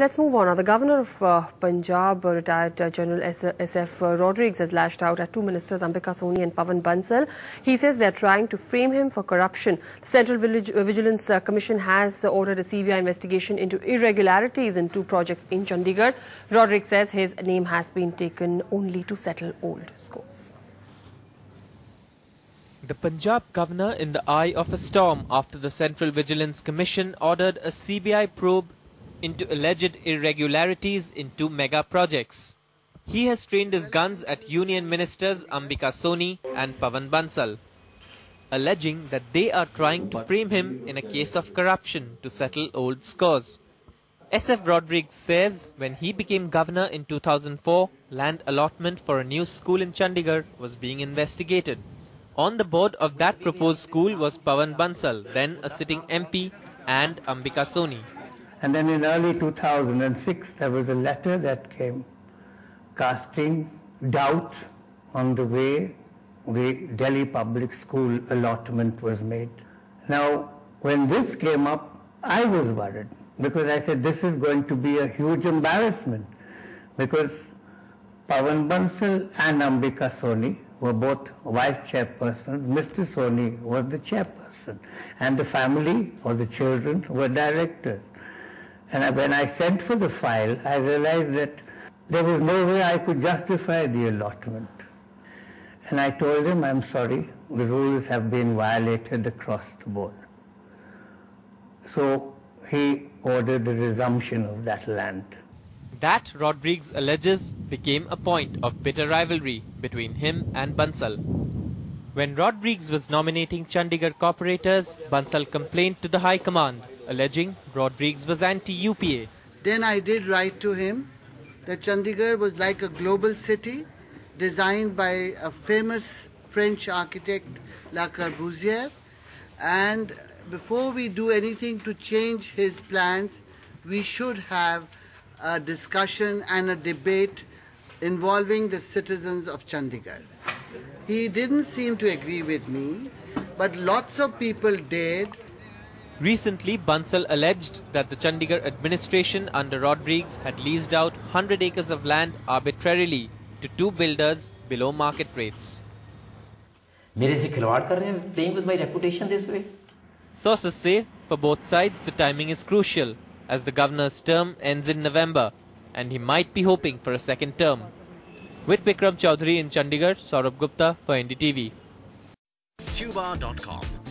Let's move on. Now, the governor of uh, Punjab, retired uh, General S- SF uh, Rodrigues, has lashed out at two ministers, Ambika Soni and Pawan Bansal. He says they are trying to frame him for corruption. The Central Village, uh, Vigilance uh, Commission has ordered a CBI investigation into irregularities in two projects in Chandigarh. Rodrigues says his name has been taken only to settle old scores. The Punjab governor in the eye of a storm after the Central Vigilance Commission ordered a CBI probe into alleged irregularities in two mega projects. He has trained his guns at Union Ministers Ambika Soni and Pawan Bansal, alleging that they are trying to frame him in a case of corruption to settle old scores. SF Rodrigues says when he became governor in 2004, land allotment for a new school in Chandigarh was being investigated. On the board of that proposed school was Pawan Bansal, then a sitting MP, and Ambika Soni. And then in early 2006, there was a letter that came casting doubt on the way the Delhi public school allotment was made. Now, when this came up, I was worried because I said this is going to be a huge embarrassment because Pawan Bansal and Ambika Soni were both vice chairpersons. Mr. Soni was the chairperson and the family or the children were directors. And when I sent for the file, I realized that there was no way I could justify the allotment. And I told him, I'm sorry, the rules have been violated across the board. So he ordered the resumption of that land. That, Rodrigues alleges, became a point of bitter rivalry between him and Bansal. When Rodrigues was nominating Chandigarh corporators, Bansal complained to the High Command, alleging Rodrigues was anti-UPA. Then I did write to him that Chandigarh was like a global city designed by a famous French architect, Le Corbusier. And before we do anything to change his plans, we should have a discussion and a debate involving the citizens of Chandigarh. He didn't seem to agree with me, but lots of people did. Recently, Bansal alleged that the Chandigarh administration under Rodrigues had leased out 100 acres of land arbitrarily to two builders below market rates. मेरे से खिलवाड़ कर रहे हैं playing with my reputation this way Sources say for both sides the timing is crucial as the governor's term ends in November and he might be hoping for a second term. With Vikram Chaudhary in Chandigarh, Saurabh Gupta for NDTV. Tuba.com